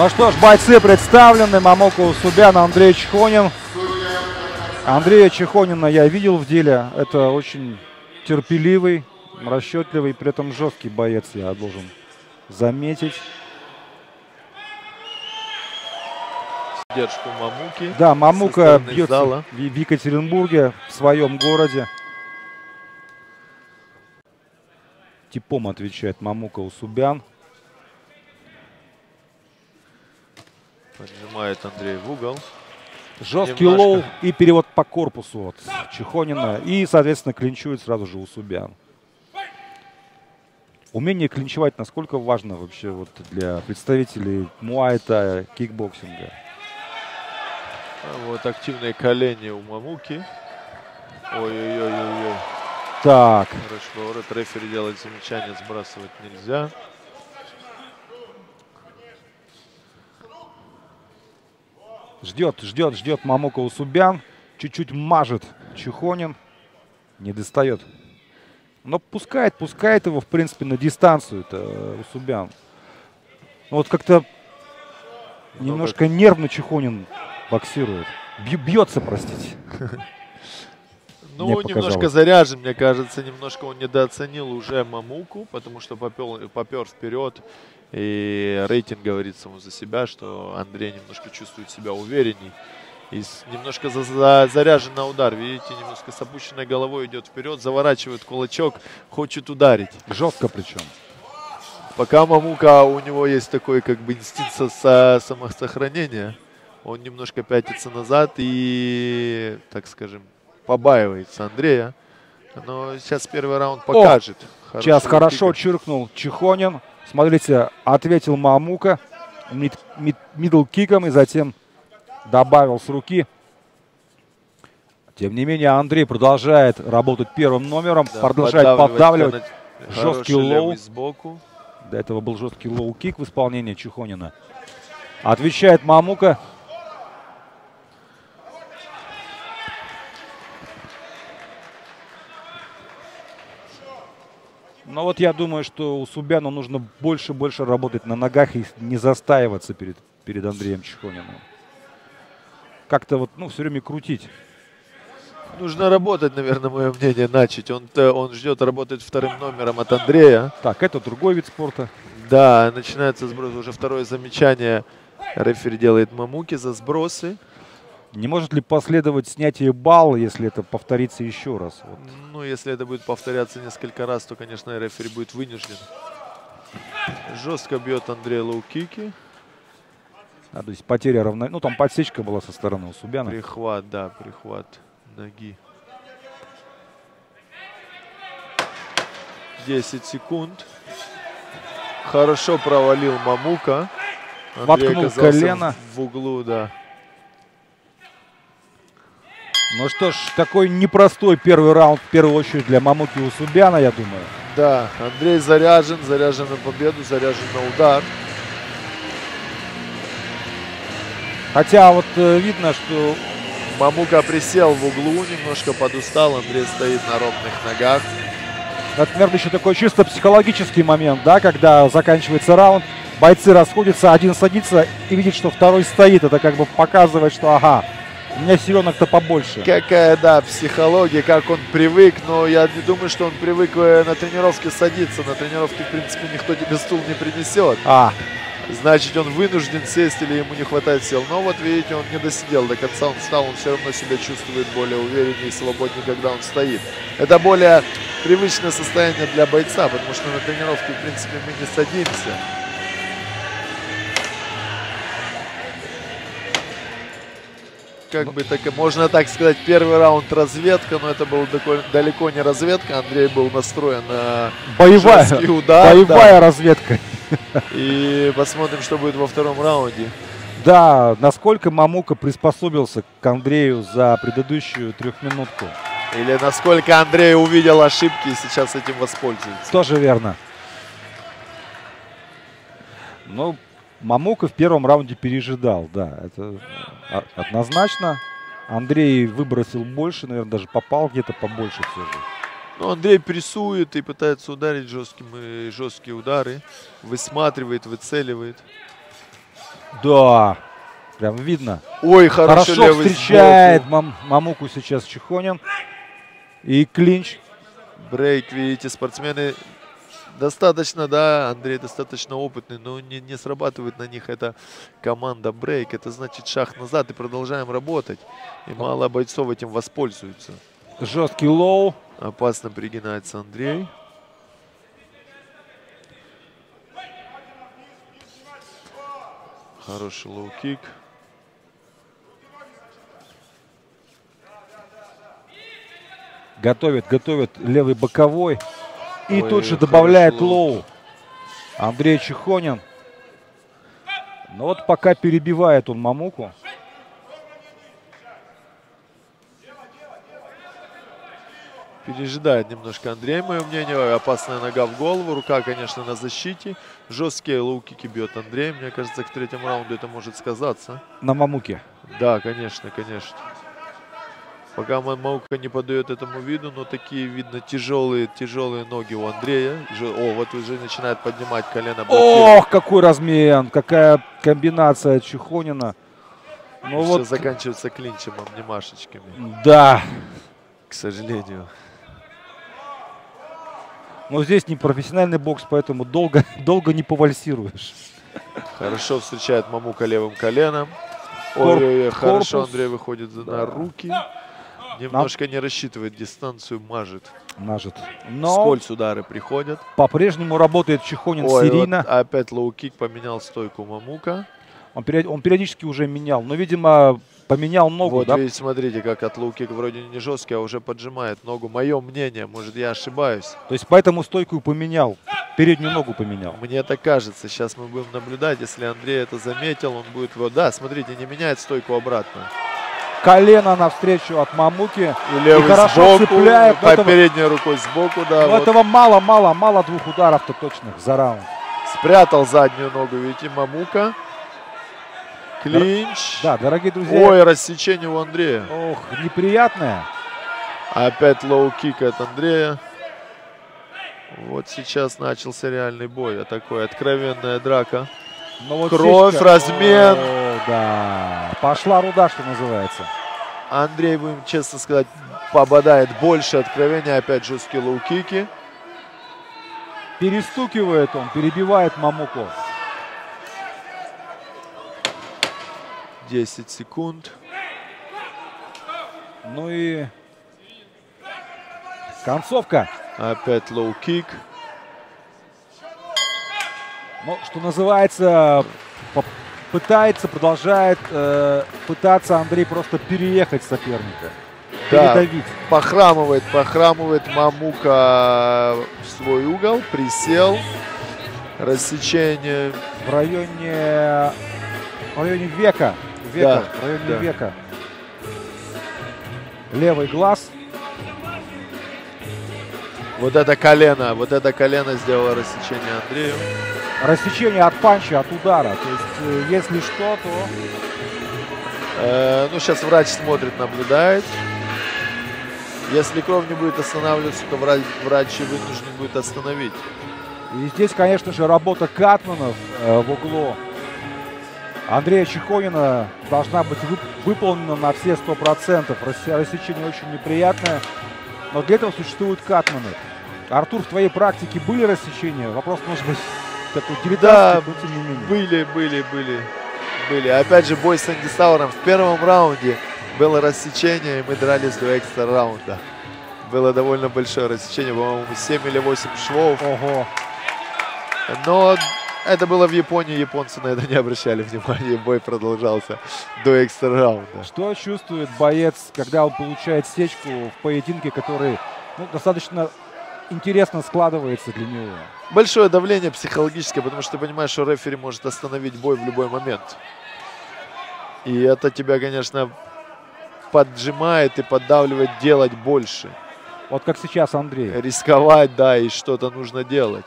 Ну что ж, бойцы представлены. Мамока Усубян, Андрей Чехонин. Андрея Чехонина я видел в деле. Это очень терпеливый, расчетливый, при этом жесткий боец, я должен заметить. Поддержку Мамуки. Да, Мамука бьется зала. в в Екатеринбурге, в своем городе. Типом отвечает Мамука Усубян. Поджимает Андрей в угол. Жесткий Немножко. лоу и перевод по корпусу от Чехонина. И, соответственно, клинчует сразу же Усубян. Умение клинчевать насколько важно вообще вот для представителей муай-тай, кикбоксинга? А Вот активные колени у Мамуки. Ой-ой-ой-ой-ой. Так. Рефери делает замечание, сбрасывать нельзя. Ждет, ждет, ждет Мамука Усубян. Чуть-чуть мажет Чехонин. Не достает. Но пускает, пускает его, в принципе, на дистанцию это Усубян. Ну Вот как-то немножко нервно Чехонин боксирует. Бьется, простите. Ну, Мне немножко заряжен, мне кажется, немножко он недооценил уже Мамуку, потому что попер, попер вперед. И рейтинг говорит саму за себя, что Андрей немножко чувствует себя уверенней. И немножко за- за- заряжен на удар. Видите, немножко с опущенной головой идет вперед, заворачивает кулачок, хочет ударить. Жестко причем. Пока Мамука, у него есть такой как бы инстинкт со- со- самосохранения, он немножко пятится назад и, так скажем, побаивается Андрея. Но сейчас первый раунд покажет. Сейчас Хорошо хорошо кикает. чиркнул Чехонин. Смотрите, ответил Мамука мид, мид- мидл-киком и затем добавил с руки. Тем не менее, Андрей продолжает работать первым номером, Да, продолжает поддавливать. Жесткий лоу. сбоку. До этого был жесткий лоу-кик в исполнении Чехонина. Отвечает Мамука. Но вот я думаю, что Усубяну нужно больше-больше работать на ногах и не застаиваться перед, перед Андреем Чехониным. Как-то вот, ну, все время крутить. Нужно работать, наверное, мое мнение, начать. Он, э, он ждет работать вторым номером от Андрея. Так, это другой вид спорта. Да, начинается сброс. Уже второе замечание. Рефери делает Мамуки за сбросы. Не может ли последовать снятие балла, если это повторится еще раз? Вот. Ну, если это будет повторяться несколько раз, то, конечно, рефери будет вынужден. Жестко бьет Андрей лоу-кики. А, то есть потеря равно... Ну, там подсечка была со стороны Усубяна. Прихват, да, прихват ноги. 10 секунд. Хорошо провалил Мамука. Андрей Воткнул колено. В углу, да. Ну что ж, такой непростой первый раунд, в первую очередь, для Мамуки Усубяна, я думаю. Да, Андрей заряжен, заряжен на победу, заряжен на удар. Хотя вот э, видно, что Мамука присел в углу, немножко подустал. Андрей стоит на ровных ногах. это, наверное, еще такой чисто психологический момент, да, когда заканчивается раунд, бойцы расходятся, один садится и видит, что второй стоит. Это как бы показывает, что ага, у меня силенок-то побольше. Какая, да, психология, как он привык, но я не думаю, что он привык э, на тренировке садиться. На тренировке, в принципе, никто тебе стул не принесет. А, Значит, он вынужден сесть или ему не хватает сил. Но вот видите, он не досидел до конца, он встал, он все равно себя чувствует более увереннее и свободнее, когда он стоит. Это более привычное состояние для бойца, потому что на тренировке, в принципе, мы не садимся. Как бы так, можно так сказать, первый раунд разведка, но это был далеко, не разведка. Андрей был настроен на боевая, удар. да. боевая разведка. И посмотрим, что будет во втором раунде. Да, насколько Мамука приспособился к Андрею за предыдущую трехминутку. Или насколько Андрей увидел ошибки и сейчас этим воспользуется. Тоже верно. Ну, Мамука в первом раунде пережидал, да, это о- однозначно. Андрей выбросил больше, наверное, даже попал где-то побольше все же. Ну, Андрей прессует и пытается ударить жестким, э, жесткие удары. Высматривает, выцеливает. Да, прям видно. Ой, хорошо, Хорошо левый встречает. Мам- Мамуку сейчас Чехонин. И клинч. Брейк, видите, спортсмены достаточно, да, Андрей достаточно опытный, но не, не срабатывает на них эта команда брейк. Это значит шаг назад и продолжаем работать. И мало бойцов этим воспользуются. Жесткий лоу. Опасно пригинается Андрей. Хороший лоу-кик. Готовит, готовит левый боковой. И Ой, тут же добавляет лоу. лоу. Андрей Чехонин. Но вот пока перебивает он Мамуку. Пережидает немножко Андрей, мое мнение. Опасная нога в голову. Рука, конечно, на защите. Жесткие лоу-кики бьет Андрей. Мне кажется, к третьему раунду это может сказаться. На Мамуке. Да, конечно, конечно. Пока Мамука не подает этому виду, но такие, видно, тяжелые, тяжелые ноги у Андрея. О, вот уже начинает поднимать колено. блокирует. Ох, какой размен. Какая комбинация Чехонина. Ну Всё вот, заканчивается клинчем, обнимашечками, да. к сожалению. Но здесь не профессиональный бокс, поэтому долго, долго не повальсируешь. Хорошо встречает Мамука левым коленом. Ой-ой-ой, хорошо. Андрей выходит за- на руки. Немножко не рассчитывает дистанцию, мажет. Нажит. Но вскользь удары приходят. по-прежнему работает Чехонин Ой, вот серийно. опять лоу-кик поменял стойку Мамука. Он, период- он периодически уже менял. Но, видимо, поменял ногу, вот да? видите, смотрите, как от лоу-кик вроде не жесткий, а уже поджимает ногу. Мое мнение, может я ошибаюсь. То есть поэтому стойку и поменял. Переднюю ногу поменял. Мне так кажется. Сейчас мы будем наблюдать. Если Андрей это заметил, он будет... Вот, да, смотрите, не меняет стойку обратно. Колено навстречу от Мамуки. И левый хорошо сбоку, цепляет, по этого- передней рукой сбоку, да. Но вот. этого мало, мало, мало двух ударов-то точных за раунд. Спрятал заднюю ногу, видите, Мамука. Клинч. Да, дорогие друзья. Ой, рассечение у Андрея. Ох, неприятное. Опять лоу-кик от Андрея. Вот сейчас начался реальный бой. А такой откровенная драка. Но вот Кровь, сечка- размен. О, да. Пошла руда, что называется. Андрей, будем честно сказать, попадает больше откровеннее. Опять жесткие лоу-кики. Перестукивает он, перебивает Мамуку. 10 секунд. Ну и концовка. Опять лоу-кик. Ну, что называется, пытается, продолжает э, пытаться Андрей просто переехать соперника. Да. Передавить. Похрамывает, похрамывает Мамука в свой угол. Присел. Рассечение. В районе, в районе века. Века, Да, в районе да. века. Левый глаз. Вот это колено, вот это колено сделало рассечение Андрею. Рассечение от панча, от удара. То есть, э, если что, то... Э, ну, сейчас врач смотрит, наблюдает. Если кровь не будет останавливаться, то врач, врач вынужден будет остановить. И здесь, конечно же, работа Катманов э, в углу. Андрея Чехонина должна быть вып- выполнена на все 100%. Рассе- Рассечение очень неприятное. Но для этого существуют Катманы. Артур, в твоей практике были рассечения? Вопрос, может быть, такой Да, дилетантский, но тем не менее. Были, были, были, были. Опять же, бой с Энди Сауром в первом раунде было рассечение, и мы дрались до экстра раунда. Было довольно большое рассечение, по-моему, 7 или 8 швов. Ого. Но это было в Японии, японцы на это не обращали внимания, бой продолжался до экстра раунда. Что чувствует боец, когда он получает сечку в поединке, который ну, достаточно интересно складывается для него? Большое давление психологическое, потому что ты понимаешь, что рефери может остановить бой в любой момент. И это тебя, конечно, поджимает и поддавливает делать больше. Вот как сейчас Андрей. Рисковать, да, и что-то нужно делать.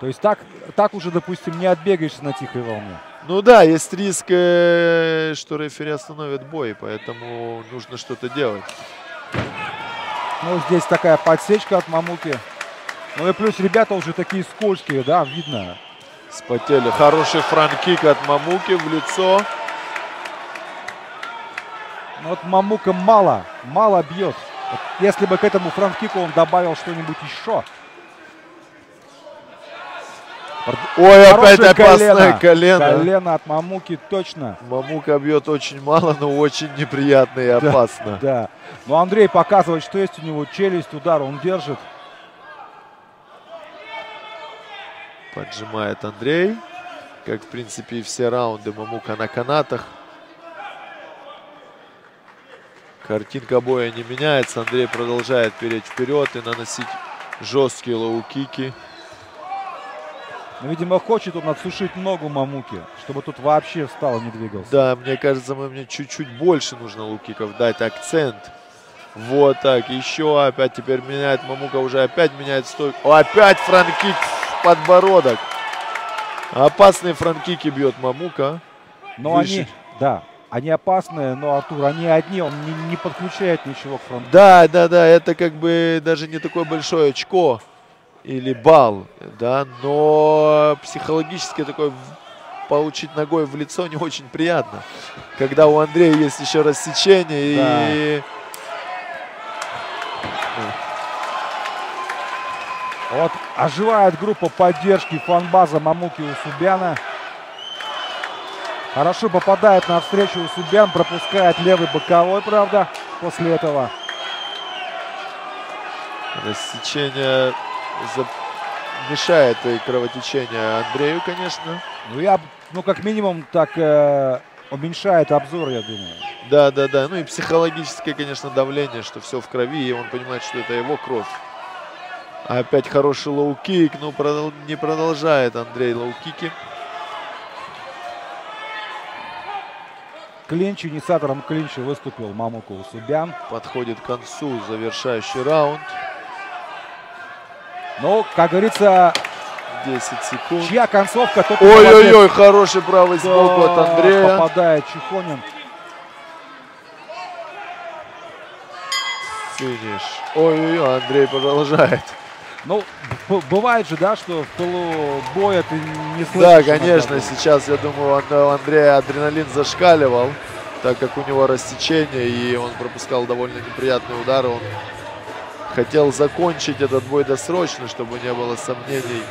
То есть так, так уже, допустим, не отбегаешься на тихой волне. Ну да, есть риск, э, что рефери остановит бой, поэтому нужно что-то делать. Ну, здесь такая подсечка от Мамуки. Ну и плюс ребята уже такие скользкие, да, видно. Вспотели. Хороший франкик от Мамуки в лицо. Но вот Мамука мало, мало бьет. Вот если бы к этому фронт-кику он добавил что-нибудь еще. Ой, Хорошее опять опасное колено. Колено от Мамуки точно. Мамука бьет очень мало, но очень неприятно и опасно. Да. Но Андрей показывает, что есть у него челюсть, удар он держит. Поджимает Андрей. Как, в принципе, и все раунды Мамука на канатах. Картинка боя не меняется. Андрей продолжает переть вперед и наносить жесткие лоу-кики. Но, видимо, хочет он отсушить ногу Мамуки, чтобы тут вообще встал и не двигался. Да, мне кажется, мне чуть-чуть больше нужно лоу-киков дать акцент. Вот так, еще опять теперь меняет Мамука, уже опять меняет стойку. Опять фронт-кик в подбородок. Опасные франкики бьет Мамука. Но Выше. они, да, они опасные, но Артур, они одни, он не, не подключает ничего к фронту. Да, да, да, это как бы даже не такое большое очко или балл, да, но психологически такой получить ногой в лицо не очень приятно, когда у Андрея есть еще рассечение и Вот оживает группа поддержки фанбаза Мамуки Усубяна. Хорошо попадает на встречу Усубян, пропускает левый боковой, правда, после этого. рассечение мешает и кровотечение Андрею, конечно. Ну, я, ну, как минимум, так э, уменьшает обзор, я думаю. Да, да, да. Ну и психологическое, конечно, давление, что все в крови, и он понимает, что это его кровь. Опять хороший лоу-кик, но продол- не продолжает Андрей лоу-кики. Клинч, инициатором клинча выступил Мамука Усубян. Подходит к концу завершающий раунд. Но, как говорится, 10 секунд. чья концовка, тот. Ой-ой-ой, хороший правый сбоку от Да, Андрея. Попадает Чехонин. Финиш. Ой-ой-ой, Андрей продолжает. Ну, бывает же, да, что в пылу боя ты не слышишь. Да, иногда конечно, гол. сейчас, я думаю, он- у Андрея адреналин зашкаливал, так как у него рассечение, и он пропускал довольно неприятные удары. Он хотел закончить этот бой досрочно, чтобы не было сомнений.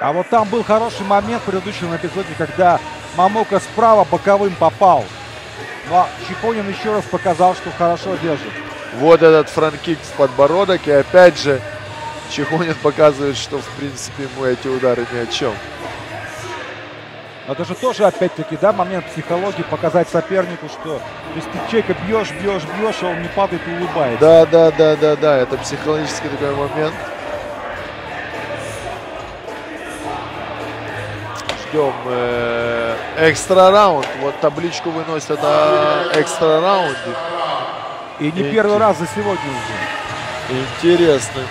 А вот там был хороший момент в предыдущем эпизоде, когда Мамука справа боковым попал. А Чехонин еще раз показал, что хорошо держит. Вот этот франкик в подбородок, и опять же Чехонин показывает, что, в принципе, ему эти удары ни о чем. Это же тоже, опять-таки, да, момент психологии, показать сопернику, что то есть ты человека бьешь, бьешь, бьешь, а он не падает и улыбается. Да, да, да, да, да, это психологический такой момент. Ждем э, экстра раунд. Вот табличку выносят о экстра раунде. И не Эти. первый раз за сегодня уже. Интересно.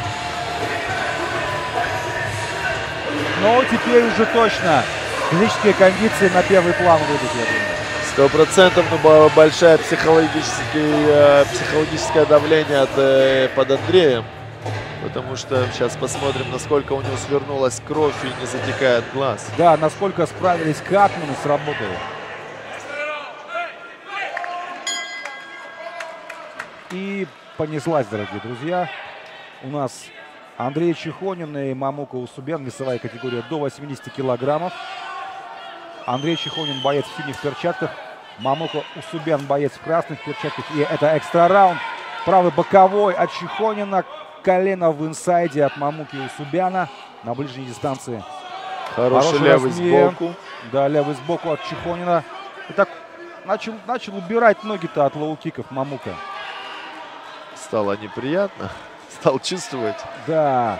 Но теперь уже точно физические кондиции на первый план выйдут, я думаю. Сто процентов, ну, бо- большое психологическое, психологическое давление от, э, под Андреем. Потому что сейчас посмотрим, насколько у него свернулась кровь и не затекает глаз. Да, насколько справились Катманы, сработало. И понеслась, дорогие друзья. У нас Андрей Чехонин и Мамука Усубян, весовая категория до 80 килограммов. Андрей Чехонин боец в синих перчатках. Мамука Усубян боец в красных перчатках. И это экстра раунд. Правый боковой от Чехонина. Колено в инсайде от Мамуки Усубяна на ближней дистанции. Хороший, Хороший левый размер. сбоку. Да, левый сбоку от Чехонина. И так начал, начал убирать ноги-то от лоу-киков Мамука. Стало неприятно. Стал чувствовать. Да.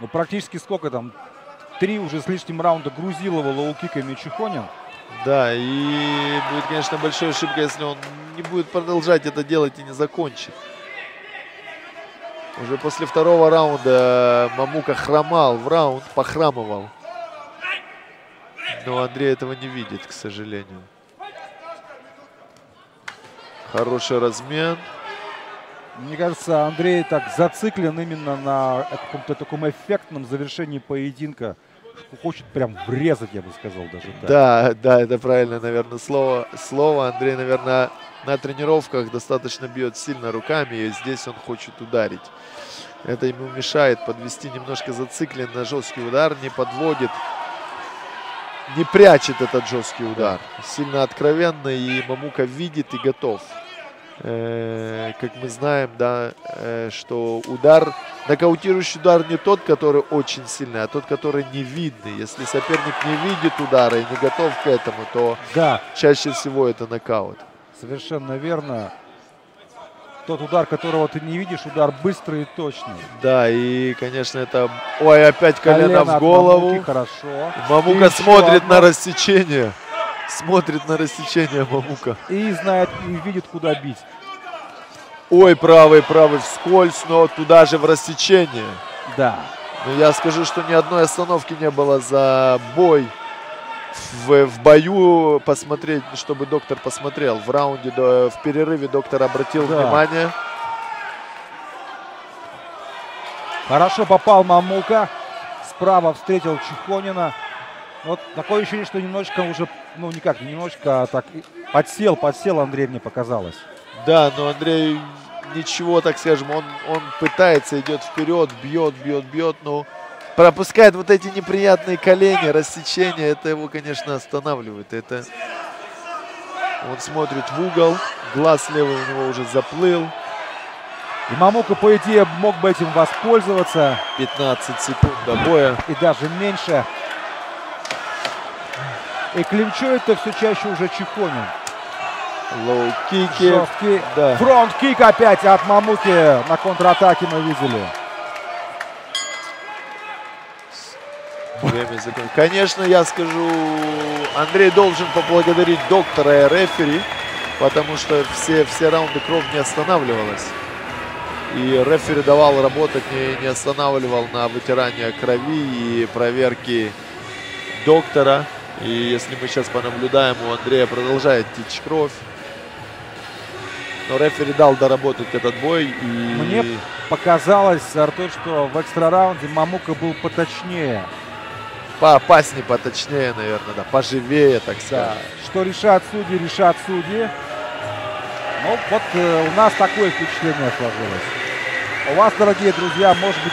Ну, практически сколько там? Три уже с лишним раунда грузил его лоу-киками Чехонин. Да, и будет, конечно, большой ошибкой, если он не будет продолжать это делать и не закончит. Уже после второго раунда Мамука хромал в раунд, похрамывал. Но Андрей этого не видит, к сожалению. Хороший размен. Мне кажется, Андрей так зациклен именно на каком-то таком эффектном завершении поединка. Хочет прям врезать, я бы сказал, даже так. Да, да, это правильно, наверное, слово. Слово Андрей, наверное, на тренировках достаточно бьет сильно руками, и здесь он хочет ударить. Это ему мешает подвести немножко зациклен на жесткий удар, не подводит, не прячет этот жесткий удар. Сильно откровенно, и Мамука видит и готов. Э, как мы знаем, да, э, что удар, нокаутирующий удар не тот, который очень сильный, а тот, который не видный. Если соперник не видит удара и не готов к этому, то Да, чаще всего это нокаут. совершенно верно. Тот удар, которого ты не видишь, удар быстрый и точный. Да, и, конечно, это... Ой, опять колено, в от голову. Мамуки, хорошо. Мамука И смотрит на рассечение. Смотрит на рассечение Мамука. И знает, и видит, куда бить. Ой, правый, правый вскользь, но туда же в рассечение. Да. Но я скажу, что ни одной остановки не было за бой. В, в бою посмотреть, чтобы доктор посмотрел. В раунде, в перерыве доктор обратил Да. внимание. Хорошо попал Мамука. Справа встретил Чехонина. Вот такое ощущение, что немножечко уже, ну никак, не немножечко, а так подсел, подсел Андрей, мне показалось. Да, но Андрей ничего, так скажем, он, он пытается, идет вперед, бьет, бьет, бьет, но пропускает вот эти неприятные колени, рассечения, это его, конечно, останавливает. Это он смотрит в угол, глаз левый у него уже заплыл. И Мамука, по идее, мог бы этим воспользоваться. 15 секунд до боя. И даже меньше. И клинчует это все чаще уже Чехонин. Лоу-кики. Да. фронт-кик опять от Мамуки на контратаке мы видели. Время закон- Конечно, я скажу, Андрей должен поблагодарить доктора и рефери, потому что все, все раунды кровь не останавливалась. И рефери давал работать, не, не останавливал на вытирание крови и проверки доктора. И если мы сейчас понаблюдаем, у Андрея продолжает течь кровь. Но рефери дал доработать этот бой. И... Мне показалось, Артур, что в экстра раунде Мамука был поточнее. Поопаснее, поточнее, наверное, да, поживее, так Да. сказать. Что решат судьи, решат судьи. Ну, вот э, у нас такое впечатление сложилось. У вас, дорогие друзья, может быть,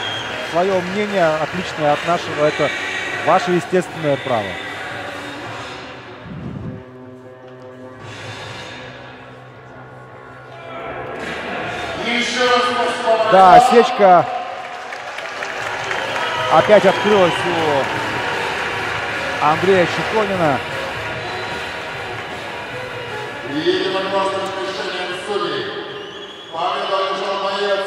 свое мнение отличное от нашего. Это ваше естественное право. Да, осечка опять открылась у Андрея Чеконина. И единогласным решением судей победа лежал боец.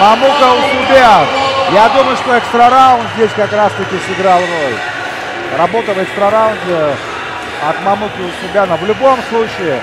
Мамука Усубян. Я думаю, что экстра раунд здесь как раз-таки сыграл роль. Работа в экстра раунде от Мамуки Усубяна. В любом случае,